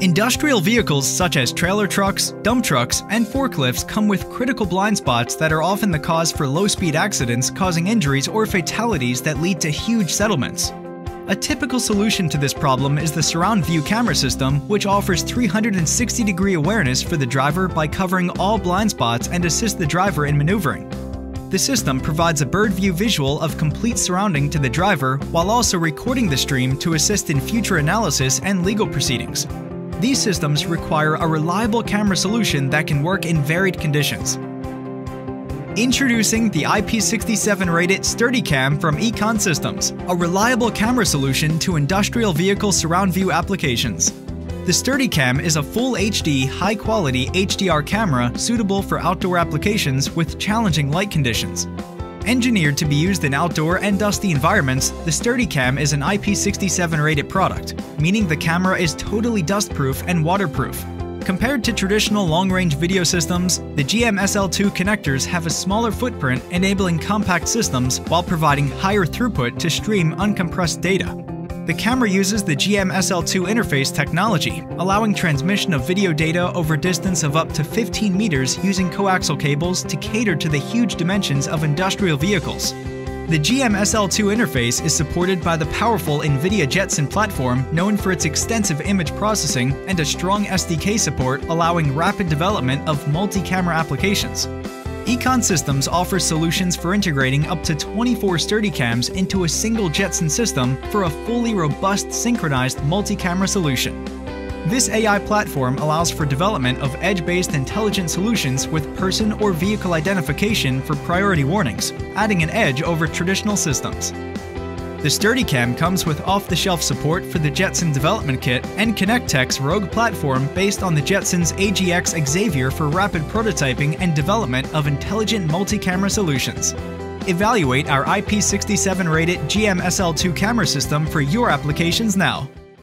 Industrial vehicles such as trailer trucks, dump trucks, and forklifts come with critical blind spots that are often the cause for low speed accidents causing injuries or fatalities that lead to huge settlements. A typical solution to this problem is the surround view camera system, which offers 360 degree awareness for the driver by covering all blind spots and assist the driver in maneuvering. The system provides a bird view visual of complete surrounding to the driver while also recording the stream to assist in future analysis and legal proceedings. These systems require a reliable camera solution that can work in varied conditions. Introducing the IP67 rated STURDeCAM from e-con Systems, a reliable camera solution to industrial vehicle surround view applications. The STURDeCAM is a full HD, high quality HDR camera suitable for outdoor applications with challenging light conditions. Engineered to be used in outdoor and dusty environments, the STURDeCAM is an IP67 rated product, meaning the camera is totally dustproof and waterproof. Compared to traditional long-range video systems, the GMSL2 connectors have a smaller footprint enabling compact systems while providing higher throughput to stream uncompressed data. The camera uses the GMSL2 interface technology, allowing transmission of video data over distance of up to 15 meters using coaxial cables to cater to the huge dimensions of industrial vehicles. The GMSL2 interface is supported by the powerful NVIDIA Jetson platform known for its extensive image processing and a strong SDK support allowing rapid development of multi-camera applications. Econ Systems offers solutions for integrating up to 24 STURDeCAMs into a single Jetson system for a fully robust synchronized multi-camera solution. This AI platform allows for development of edge-based intelligent solutions with person or vehicle identification for priority warnings, adding an edge over traditional systems. The STURDeCAM comes with off-the-shelf support for the Jetson Development Kit and Connect Tech's Rogue platform based on the Jetson's AGX Xavier for rapid prototyping and development of intelligent multi-camera solutions. Evaluate our IP67 rated GMSL2 camera system for your applications now.